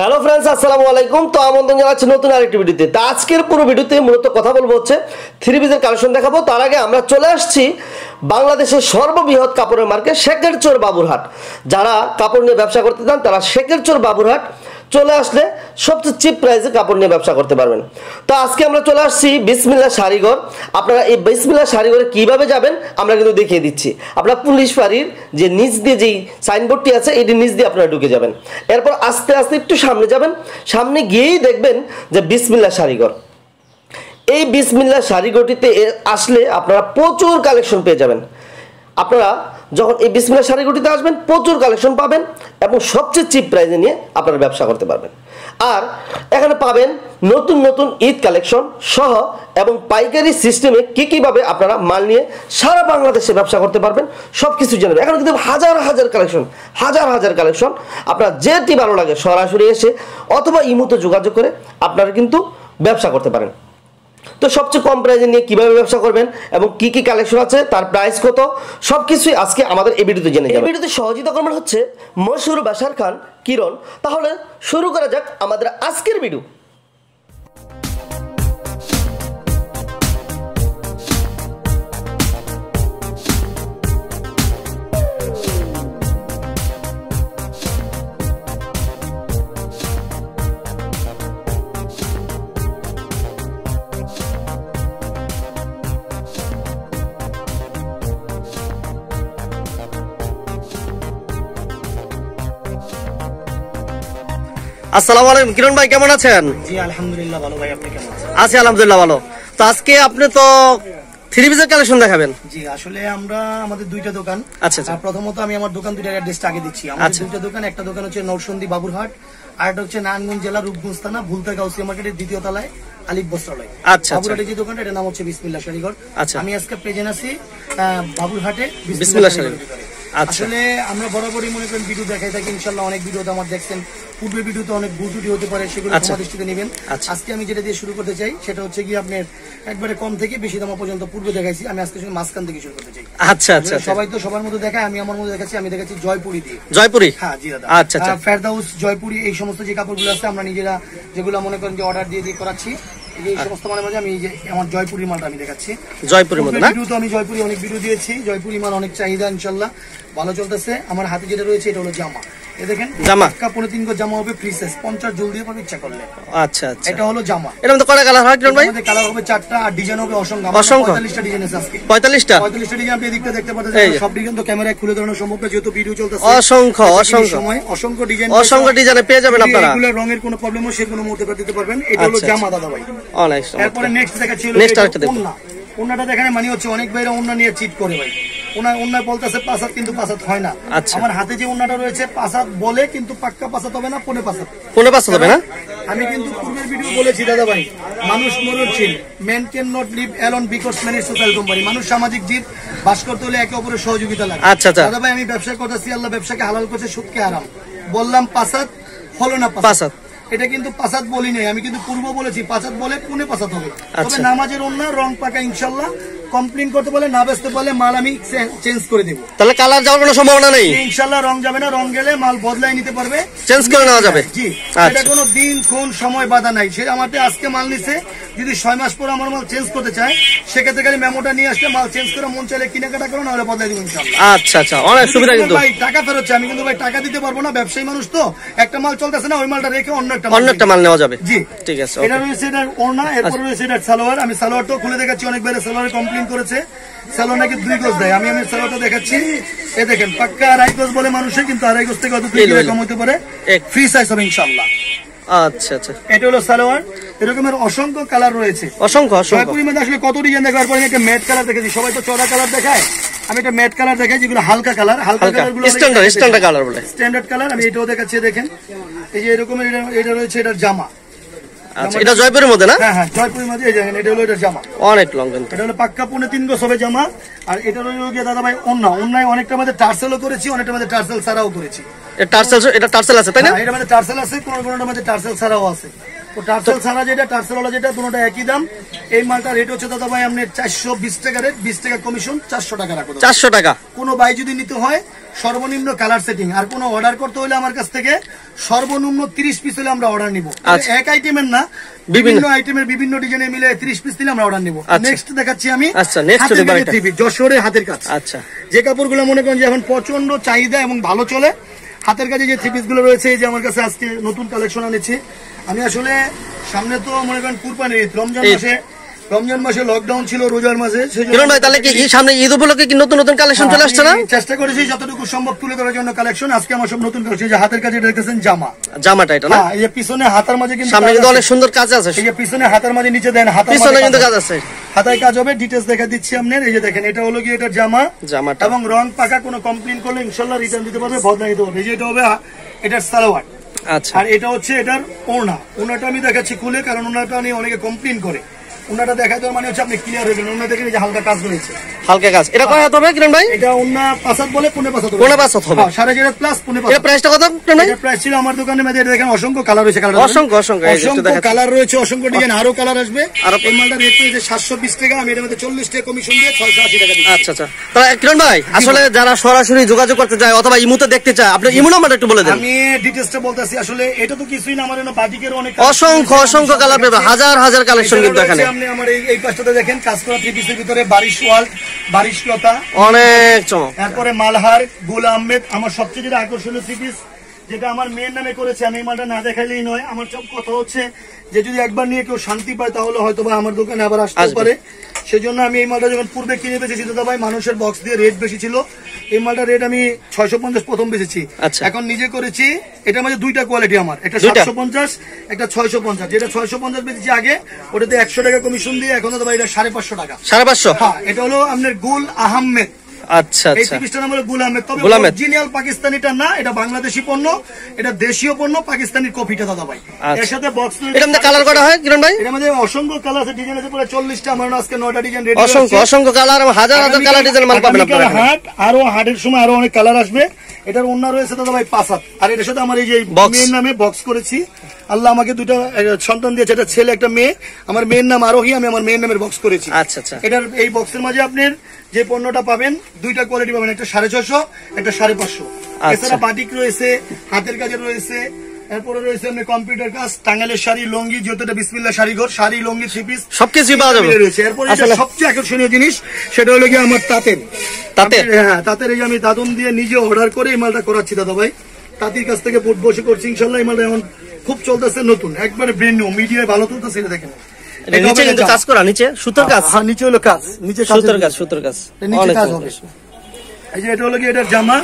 Hello friends আসসালামু আলাইকুম। তো আমন্ত্রণ জানাচ্ছি নতুন আরেকটি ভিডিওতে। তো আজকের পুরো ভিডিওতে মূলত কথা বলব হচ্ছে থ্রি পিসের কালেকশন দেখাবো। তার আগে আমরা চলে আসছি বাংলাদেশের সর্ববৃহৎ কাপড়ের মার্কেট শেখের চোর বাবুরহাট। যারা কাপড় নিয়ে ব্যবসা করতে চান, তারা শেখের চোর বাবুরহাট চলে আসলে সবচেয়ে চিপ প্রাইসে কাপড় নিয়ে ব্যবসা করতে পারবেন। তো আজকে আমরা চলে আসছি বিসমিল্লা শাড়িঘর আপনারা এই বিসমিল্লা শাড়িঘরে কীভাবে যাবেন, আমরা কিন্তু দেখিয়ে দিচ্ছি। আপনারা পুলিশ ফাঁড়ির যে নিচ দিয়ে যেই সাইনবোর্ডটি আছে, এটি নিচ দিয়ে আপনারা ঢুকে যাবেন। এরপর আস্তে আস্তে একটু সামনে যাবেন। সামনে গিয়েই দেখবেন যে বিসমিল্লা শাড়িঘর এই বিসমিল্লা শাড়িঘরটিতে আসলে আপনারা প্রচুর কালেকশন পেয়ে যাবেন। আপনারা যখন এই বিসমিল্লা শাড়িঘরটিতে আসবেন, প্রচুর কালেকশন পাবেন এবং সবচেয়ে চিপ প্রাইসে নিয়ে আপনারা ব্যবসা করতে পারবেন। আর এখানে পাবেন নতুন নতুন ঈদ কালেকশন সহ এবং পাইকারি সিস্টেমে কী কীভাবে আপনারা মাল নিয়ে সারা বাংলাদেশে ব্যবসা করতে পারবেন সব কিছু জানাবেন এখন কিন্তু হাজার হাজার কালেকশন হাজার হাজার কালেকশন আপনার যেটি ভালো লাগে সরাসরি এসে অথবা ইমুতে যোগাযোগ করে আপনারা কিন্তু ব্যবসা করতে পারেন। তো সবচেয়ে কম প্রাইসে নিয়ে কীভাবে ব্যবসা করবেন এবং কি কি কালেকশন আছে তার প্রাইস কত সব কিছুই আজকে আমাদের এই ভিডিওতে জেনে যাবেন এই ভিডিওতে সহযোগিতা করবেন হচ্ছে মশুর বাসার খান কিরণ। তাহলে শুরু করা যাক আমাদের আজকের ভিডিও আসসালামু আলাইকুম কিরণ ভাই কেমন আছেন জি আলহামদুলিল্লাহ ভালো ভাই আপনি কেমন আছেন আছি আলহামদুলিল্লাহ ভালো তো আজকে আপনি তো থ্রি পিসের কালেকশন দেখাবেন জি আসলে আমরা আমাদের দুইটা দোকান আচ্ছা। প্রথমত আমি আমার দোকান দুইটার অ্যাড্রেসটা আগে দিচ্ছি আমাদের। দুইটা দোকান একটা দোকান হচ্ছে নরসন্দী বাবুরহাট আর একটা হচ্ছে নারায়ণগঞ্জ জেলা রূপগঞ্জ থানা ভুলতা গাউসিয়া মার্কেটের দ্বিতীয় তলায় আলিফ বস্ত্রালয় আচ্ছা। বাবুরহাটে যে দোকানটা এটার নাম হচ্ছে বিসমিল্লা শাড়িঘর আচ্ছা। আমি আজকে প্রেজেন্ট আছি আহ, বাবুরহাটে বিসমিল্লাহ শাড়িঘর। আচ্ছা। আসলে আমরা বরাবরই মনে করেন ভিডিও দেখাই থাকি ইনশাল্লাহ অনেক ভিডিওতে আমার দেখছেন পূর্বের ভিডিওতে অনেক ভুল ত্রুটি হতে পারে সেগুলো আচ্ছা। দৃষ্টিতে নেবেন। আচ্ছা। আজকে আমি যেটা দিয়ে শুরু করতে চাই সেটা হচ্ছে কি আপনার একবারে কম থেকে বেশি দাম পর্যন্ত পূর্বে দেখাইছি। আমি আজকে শুধু মাঝখান থেকে শুরু করতে চাই। আচ্ছা আচ্ছা আচ্ছা। সবাই তো সবার মধ্যে দেখায় আমি আমার মধ্যে দেখাচ্ছি আমি দেখাচ্ছি জয়পুরি দিয়ে। জয়পুরি? হ্যাঁ জি দাদা। আচ্ছা আচ্ছা। ফেরদাউস জয়পুরি এই সমস্ত যে কাপড়গুলো আছে আমরা নিজেরা যেগুলো মনে করেন যে অর্ডার দিয়ে দিয়ে করাচ্ছি এই সমস্ত মানে মাঝে আমি আমার জয়পুরি মালটা আমি দেখাচ্ছি। জয়পুরের মধ্যে না? ভিডিও তো আমি জয়পুরি অনেক ভিডিও দিয়েছি। জয়পুরি মাল অনেক চাহিদা ইনশাল্লাহ ভালো চলতেছে। আমার হাতে যেটা রয়েছে এটা হলো জামা। দেখেন জামা। পাক্কা তিন গজ জামা হবে ফ্রি সাইজ পঞ্চাশ জল দিয়ে পাবে ইচ্ছা করলে। আচ্ছা আচ্ছা। এটা হলো জামা। এর মধ্যে কটা কালার হয় কিরণ ভাই? আমাদের কালার হবে চারটা আর ডিজাইন হবে অসংখ্য। ডিজাইন আছে আজকে। পঁয়তাল্লিশটা? পঁয়তাল্লিশটা ডিজাইন আপনি এদিকটা দেখতে পাচ্ছেন সব ডিজাইন তো ক্যামেরায় খুলে ধরানো সম্ভব না যেহেতু ভিডিও চলতেছে। অসংখ্য, অসংখ্য। সময় অসংখ্য ডিজাইন অসংখ্য ডিজাইনে পেয়ে যাবেন আপনারা। এগুলো রঙের কোনো প্রবলেম সে কোনো মুহূর্তে দিতে পারবেন। এটা হলো আচ্ছা, জামা দাদা ভাই। অনেক এরপরে নেক্সট আরেকটা। ওন্নাটা দেখানে মানে হচ্ছে অনেক ভাইরা ওন্না নিয়ে চিট করে ভাই। ওনার বলতেছে পাসাদ কিন্তু পাসাদ হয় না। আচ্ছা। আমার হাতে যে রয়েছে পাসাদ বলে কিন্তু পাক্কা পাসাদ হবে না পনে পাসাদ পাঁচশো দেবে না? আমি কিন্তু পূর্বের ভিডিও বলেছি দাদা ভাই মানুষ মরণশীল। Man can not live alone because man is social company মানুষ সামাজিক জীব বাস করতে হলে একে অপরের সহযোগিতা লাগে। আচ্ছা, আচ্ছা। দাদা ভাই আমি ব্যবসা করতেছি আল্লাহ ব্যবসাকে হালাল করছে সুদকে আরাম বললাম পাসাদ হলো না পাসাদ। এটা কিন্তু পাসাদ বলি নাই। আমি কিন্তু পূর্ব বলেছি পাসাদ বলে পুনে পাসাদ হবে। তবে আচ্ছা। নামাজের অন্য রং পাকা ইনশাল্লাহ। কমপ্লেন করতে বলে না বেচতে বলে মাল আমি চেঞ্জ করে দেবো। তাহলে কালার যাওয়ার কোনো সম্ভাবনা নেই? ইনশাল্লাহ রং যাবে না রং গেলে মাল বদলাই নিতে পারবে। চেঞ্জ করে নেওয়া যাবে? জি আচ্ছা। এটা কোনো দিন কোন সময় বাধা নাই। সে আমাকে আজকে মাল নিছে যদি ছয় মাস পর আমার মাল চেঞ্জ করতে চায় সেক্ষেত্রে খালি মেমোটা নিয়ে আসলে মাল চেঞ্জ করে মন চাইলে কেনাকাটা করো নাহলে বদলাই দিব আচ্ছা আচ্ছা। অনেক সুবিধা কিন্তু ভাই টাকা ফেরত আমি কিন্তু ভাই টাকা দিতে পারব না ব্যবসায়ী মানুষ তো। একটা মাল চলতেছে না ওই মালটা রেখে অন্য একটা অন্য একটা মাল নেওয়া যাবে। জি। ঠিক আছে এটা রয়েছে এটার ওড়না এরপর রয়েছে এটার সালোয়ার। আমি সালোয়ারটাও খুলে দেখাচ্ছি অনেক বাইরে সালোয়ার কমপ্লেন করেছে। সালোয়ার নাকি দুই গজ দেয়। আমি আমি সালোয়ারটা দেখাচ্ছি। এ দেখেন পাক্কা আড়াই গজ বলে মানুষে কিন্তু আড়াই গজ থেকে হয়তো দুই কিলো কম হতে পারে। ফ্রি সাইজ হবে ইনশাল্লাহ আচ্ছা আচ্ছা। এটা হলো সালোয়ার এরকমের অসংখ্য কালার রয়েছে। অসংখ্য অসংখ্য। মধ্যে আসলে কত ডিজাইন দেখার পরে একটা ম্যাট কালার দেখেছি। সবাই তো চড়া কালার দেখায়। আমি ম্যাট কালার দেখাই যেগুলো হালকা কালার হালকা কালারগুলো স্ট্যান্ডার্ড স্ট্যান্ডার্ড কালার বলে। স্ট্যান্ডার্ড কালার আমি এটাও দেখাচ্ছি দেখেন। এই যে এরকমের এটা- এটা রয়েছে এটার জামা। আচ্ছা এটা জয়পুরের মধ্যে না? হ্যাঁ হ্যাঁ জয়পুরের মধ্যে এই দেখেন এটা হলো এটা জামা। অনেক লং এটা হলো পাক্কা পুনে তিন গো সবে জামা আর এটা হলো গিয়ে দাদা ভাই অন্য অন্যায় অনেকটা মধ্যে টার্সেলও করেছি অনেকটা মধ্যে টার্সেল ছাড়াও করেছি। এটা টার্সেল এটা টার্সেল আছে তাই না? এটা এটার মধ্যে টার্সেল আছে কোন কোনটার মধ্যে টার্সেল ছাড়াও আছে। টার্সেল ছাড়া যেটা টার্সেল যেটা দুটোটা একই দাম। এই মালটা রেট হচ্ছে দাদা ভাই আপনার চারশো বিশ টাকা রেট বিশ টাকা কমিশন চারশো টাকা রাখো চারশো টাকা। কোনো বাই যদি নিতে হয় সর্বনিম্ন কালার সেটিং আর কোনো অর্ডার করতে হলে আমার কাছ থেকে সর্বনিম্ন তিরিশ পিস হলে আমরা অর্ডার নিব। আচ্ছা। এক আইটেমের না বিভিন্ন- বিভিন্ন আইটেমের বিভিন্ন ডিজাইনে মিলে তিরিশ পিস দিলে আমরা অর্ডার নিব। নেক্সট দেখাচ্ছি আমি আচ্ছা, হাতের কাজ। আচ্ছা। যে কাপড়গুলো মনে করেন যে এখন প্রচণ্ড চাহিদা এবং ভালো চলে হাতের কাছে যে থ্রি পিসগুলো রয়েছে এই যে আমার কাছে আজকে নতুন কালেকশন আনেছি আমি আসলে সামনে তো মনে করেন কুরবানি ঈদ রমজান মাসে রমজান মাসে লকডাউন ছিল রোজার মাসে সেই জন্য- তাহলে কি সামনে ঈদ উপলক্ষে কি নতুন নতুন কালেকশন চলে আসছে না? চেষ্টা করেছি যতটুকু সম্ভব তুলে ধরার জন্য কালেকশন আজকে আমার সব নতুন কালেকশন যে হাতের কাজে দেখতেছেন জামা। জামাটা এটা না? হ্যাঁ এই যে পিছনে হাতার মাঝে কিন্তু সামনে কিন্তু অনেক সুন্দর কাজ আছে। এই যে পিছনে হাতার মাঝে নিচে দেন হাতার পিছনে কিন্তু কাজ আছে। হাতায় কাজ হবে ডিটেলস দেখা দিচ্ছি আপনার এই যে দেখেন এটা হলো কি এটা জামা। জামাটা। এবং রং পাকা কোনো কমপ্লেন করলে ইনশাল্লাহ রিটার্ন দিতে পারবে বদলা দিতে পারবে এই যে এটা হবে এটার সালোয়ার। আর এটা হচ্ছে এটার ওনা ওনাটা আমি দেখাচ্ছি খুলে, কারণ ওনাটা নিয়ে অনেকে কমপ্লেন করে। ওনাটা দেখা দেওয়ার মানে হচ্ছে আপনি ক্লিয়ার হয়ে গেলেন। ওনা দেখেন যে হালকা কাজ রয়েছে হালকা কাজ। এটা কয় হাত হবে কিরণ ভাই? এটা ওনা পাঁচাত বলে পাঁচাত পৌনে পাঁচ হাত হবে। হ্যাঁ, সাড়ে প্লাস এটা প্রাইসটা কত কিরণ ভাই? প্রাইস ছিল আমার দোকানে মধ্যে দেখেন অসংখ্য কালার রয়েছে কালার অসংখ্য, অসংখ্য, অসংখ্য কালার রয়েছে অসংখ্য ডিজাইন আরও কালার আসবে। আরো- এই মালটা রেট রয়েছে সাতশো বিশ টাকা আমি এটার মধ্যে চল্লিশ টাকা কমিশন দিয়ে ছয়শো আশি টাকা আচ্ছা আচ্ছা। তাহলে কিরণ ভাই আসলে যারা সরাসরি যোগাযোগ করতে চায় অথবা ইমুতে দেখতে চায় আপনি ইমু নাম্বারটা একটু বলে দেন। আমি ডিটেলসটা বলতেছি আসলে এটা তো কিছুই না আমার বাটিকের অনেক অসংখ্য অসংখ্য কালার হাজার হাজার কালেকশন কিন্তু এখানে। আপনি আমার এই পাশটাতে দেখেন কাজ করা থ্রি পিসের ভিতরে বারিশ ওয়াল বারিশ লতা অনেক চমক। তারপরে মালহার গুল আহমেদ আমার সবচেয়ে যেটা আকর্ষণীয় থ্রি যেটা আমার মেয়ের নামে করেছে আমি এই মালটা না দেখাইলেই নয় আমার সব কথা হচ্ছে যে যদি একবার নিয়ে কেউ শান্তি পায় তাহলে হয়তো বা আমার দোকানে আবার আসতে পারে। সেজন্য আমি এই মালটা যখন পূর্বে কিনে বেঁচেছি দাদা ভাই মানুষের বক্স দিয়ে রেট বেশি ছিল। এই মালটা রেট আমি ছয়শো পঞ্চাশ প্রথম বেচেছি। আচ্ছা। এখন নিজে করেছি এটা মধ্যে দুইটা কোয়ালিটি আমার। একটা? সাতশো পঞ্চাশ একটা ছয়শো পঞ্চাশ। যেটা ছয়শো পঞ্চাশ বেচেছি আগে ওটাতে একশো টাকা কমিশন দিয়ে এখন এটা সাড়ে পাঁচশো টাকা। সাড়ে পাঁচশো? হ্যাঁ এটা হলো আপনার গুল আহমেদ। আচ্ছা এই আচ্ছা। নাম হলো তবে অরিজিনাল পাকিস্তানিটা না এটা বাংলাদেশি পণ্য এটা দেশীয় পণ্য পাকিস্তানির কপিটা দাদা ভাই আচ্ছা। এর সাথে বক্স এটা কালার করা হয় কিরণ ভাই? এর মধ্যে অসংখ্য কালার আছে ডিজাইন আছে পুরো চল্লিশটা আমার আজকে 9টা ডিজাইন রেডি অসংখ্য অসংখ্য কালার হাজার হাজার কালার ডিজাইন মাল পাবেন আপনারা হাট আরও হাটের সময় আরও অনেক কালার আসবে। এটার অন্য রয়েছে দাদা ভাই পাঁচ হাত। আর এটার সাথে আমার এই যে মেয়ের নামে বক্স করেছি। আল্লাহ আমাকে দুটো সন্তান দিয়েছে। একটা ছেলে একটা মেয়ে। আমার মেয়ের নাম আরোহী আমি আমার মেয়ের নামের বক্স করেছি। আচ্ছা, আচ্ছা। এটার এই বক্সের মাঝে আপনার যে পণ্যটা পাবেন দুইটা কোয়ালিটি পাবেন। একটা সাড়ে ছশো একটা সাড়ে পাঁচশো। আচ্ছা। এছাড়া বাটিক রয়েছে হাতের কাজের রয়েছে এরপরে রয়েছে আপনার কম্পিউটার কাজ টাঙ্গালের শাড়ি লঙ্গি যেহেতু এটা বিসমিল্লা শাড়ি ঘর শাড়ি লঙ্গি থ্রি পিস সবকিছুই পাওয়া যাবে। রয়েছে। এরপরে সবচেয়ে আকর্ষণীয় জিনিস সেটা হলো কি আমার তাঁতের। তাঁতের? হ্যাঁ তাঁতের এই আমি দাদন দিয়ে নিজে অর্ডার করে এই মালটা করাচ্ছি দাদা ভাই। তাঁতির কাছ থেকে বুট বসে করছি ইনশাল্লাহ এই মালটা এখন খুব চলতেছে নতুন একবারে ব্রেন নিউ মিডিয়ায় ভালো চলতেছে এটা দেখেন। নিচে কিন্তু কাজ। কাজ করা নিচে? সুতোর কাজ? হ্যাঁ নিচে হলো কাজ নিচে সুতোর কাজ সুতোর কাজ। নিচে কাজ হবে। এই যে এটা হলো কি এটার জামা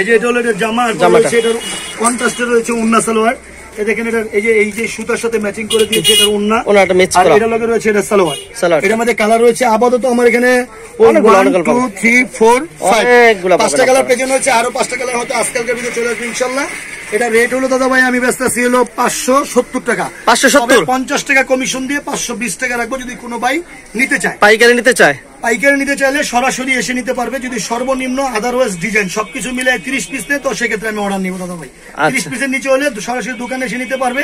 এই যে এটা হলো এটার জামা জামাটা। এটার কন্ট্রাস্টে রয়েছে উন্না সালোয়ার। এই দেখেন এটার এই যে এই যে সুতার সাথে ম্যাচিং করে দিয়েছে এটার উন্না। ওনাটা match আর এটা লগে রয়েছে এটা সালোয়ার। সালোয়ার। এটার মধ্যে কালার রয়েছে আপাতত আমার এখানে পাঁচটা কালার আপনারা। পেছনে হচ্ছে আরও পাঁচটা কালার হয়তো আজকালকার চলে আসবে এটা রেট হলো দাদা ভাই আমি ব্যস্ত আছি হলো পাঁচশো সত্তর টাকা। 570 তবে পঞ্চাশ টাকা কমিশন দিয়ে পাঁচশো বিশ টাকা রাখব যদি কোনো ভাই নিতে চায়। পাইকারি নিতে চায়? পাইকারি নিতে চাইলে সরাসরি এসে নিতে পারবে। যদি সর্বনিম্ন আদারওয়াইজ ডিজাইন সবকিছু মিলে তিরিশ পিস নেয় তো সেক্ষেত্রে আমি অর্ডার নিব দাদা ভাই। তিরিশ আচ্ছা। পিসের নিচে হলে সরাসরি দোকানে এসে নিতে পারবে।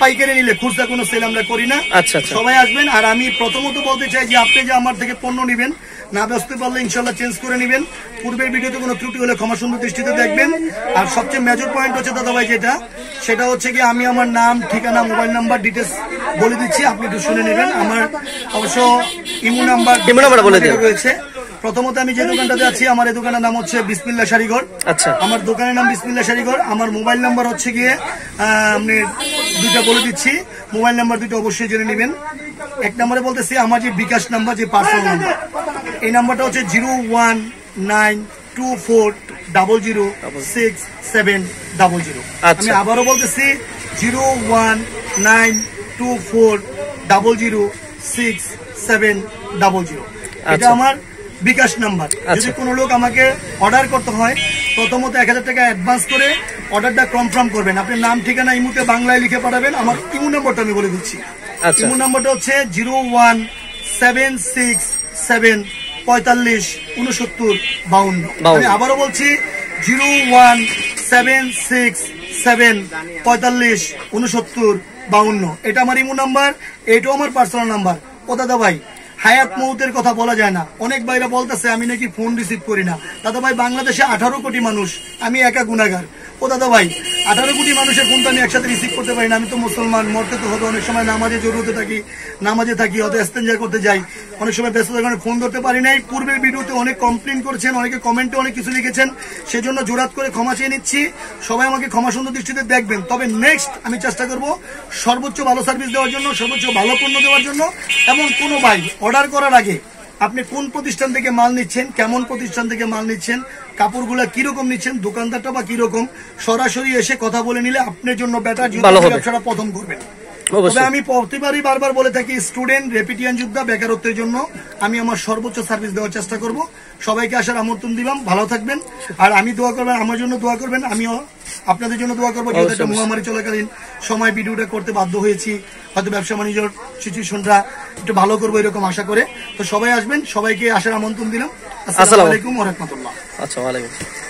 পাইকারি নিলে খুচরা কোনো সেল আমরা করি না। আচ্ছা, আচ্ছা। সবাই আসবেন আর আমি প্রথমত বলতে চাই যে আপনি যে আমার থেকে পণ্য নেবেন না ব্যস্ত পারলে ইনশাল্লাহ চেঞ্জ করে নেবেন। পূর্বের ভিডিওতে কোনো ত্রুটি হলে ক্ষমা সুন্দর দৃষ্টিতে দেখবেন। আর সবচেয়ে মেজর পয়েন্ট হচ্ছে দাদা ভাই যেটা সেটা হচ্ছে কি আমি আমার নাম ঠিকানা মোবাইল নাম্বার ডিটেলস বলে দিচ্ছি আপনি একটু শুনে নেবেন। আমার অবশ্য ইমো নাম্বার ইমো নাম্বার বলে দিন। রয়েছে। প্রথমত আমি যে দোকানটাতে আছি আমার এই দোকানের নাম হচ্ছে বিসমিল্লা শাড়িঘর। আচ্ছা। আমার দোকানের নাম বিসমিল্লা শাড়িঘর। আমার মোবাইল নাম্বার হচ্ছে গিয়ে আপনি দুইটা বলে দিচ্ছি। মোবাইল নাম্বার দুটো অবশ্যই জেনে নেবেন। এক নম্বরে বলতেছি আমার যে বিকাশ নাম্বার যে পার্সোনাল নাম্বার এই নাম্বারটা হচ্ছে zero one nine two four double zero six seven double zero. আমি আবারও বলতেছি zero one nine two four double zero six seven double zero এটা আচ্ছা। আমার বিকাশ নাম্বার যদি আচ্ছা। কোনো লোক আমাকে অর্ডার করতে হয় প্রথমত এক হাজার টাকা অ্যাডভান্স করে অর্ডারটা কনফার্ম করবেন আপনি নাম ঠিকানা ইমুতে বাংলায় লিখে পাঠাবেন আমার ইমু নাম্বারটা আমি বলে দিচ্ছি আচ্ছা। ইমু নাম্বারটা হচ্ছে zero one seven six seven পঁয়তাল্লিশ উনসত্তর বাউন্ন। আমি আবারও বলছি zero one seven six seven পঁয়তাল্লিশ উনসত্তর বাউন্ন। এটা আমার ইমো নাম্বার এটাও আমার পার্সোনাল নাম্বার। ও দাদা ভাই হায়াত মৌতের কথা বলা যায় না। অনেক ভাইরা বলতেছে আমি নাকি ফোন রিসিভ করি না। দাদা ভাই বাংলাদেশে আঠারো কোটি মানুষ আমি একা গুণাগার। ও দাদা ভাই আঠারো কোটি মানুষের ফোন তো আমি একসাথে রিসিভ করতে পারি না। আমি তো মুসলমান, মরতে তো হতো, অনেক সময় নামাজে জরুরতে থাকি, নামাজে থাকি হয়তো এস্তেঞ্জা করতে যাই। অনেক সময় ব্যস্ততার কারণে ফোন ধরতে পারি নাই। পূর্বের ভিডিওতে অনেক কমপ্লেন করেছেন, অনেকে কমেন্টে অনেক কিছু লিখেছেন। সেজন্য জোরাত করে ক্ষমা চেয়ে নিচ্ছি। সবাই আমাকে ক্ষমা সুন্দর দৃষ্টিতে দেখবেন। তবে নেক্সট আমি চেষ্টা করব সর্বোচ্চ ভালো সার্ভিস দেওয়ার জন্য, সর্বোচ্চ ভালো পণ্য দেওয়ার জন্য, এবং কোনো ভাই অর্ডার করার আগে আপনি কোন প্রতিষ্ঠান থেকে মাল নিচ্ছেন কেমন প্রতিষ্ঠান থেকে মাল নিচ্ছেন কাপড়গুলা কীরকম নিচ্ছেন দোকানদারটা বা কীরকম সরাসরি এসে কথা বলে নিলে আপনার জন্য বেটার হবে। ব্যবসাটা প্রথম করবেন তবে আমি প্রতিবারই বারবার বলে থাকি স্টুডেন্ট রেপিটিয়ান যোদ্ধা বেকারত্বের জন্য আমি আমার সর্বোচ্চ সার্ভিস দেওয়ার চেষ্টা করব। সবাইকে আসার আমন্ত্রণ দিলাম ভালো থাকবেন। আর আমি দোয়া করবেন আমার জন্য দোয়া করবেন আমিও আপনাদের জন্য দোয়া করব যেহেতু একটা মহামারী চলাকালীন সময় ভিডিওটা করতে বাধ্য হয়েছি হয়তো ব্যবসা বাণিজ্যর সিচুয়েশনটা একটু ভালো করব এরকম আশা করে। তো সবাই আসবেন সবাইকে আসার আমন্ত্রণ দিলাম। আসসালামু আসসালামু আলাইকুম ওয়া আচ্ছা ওয়ালাইকুম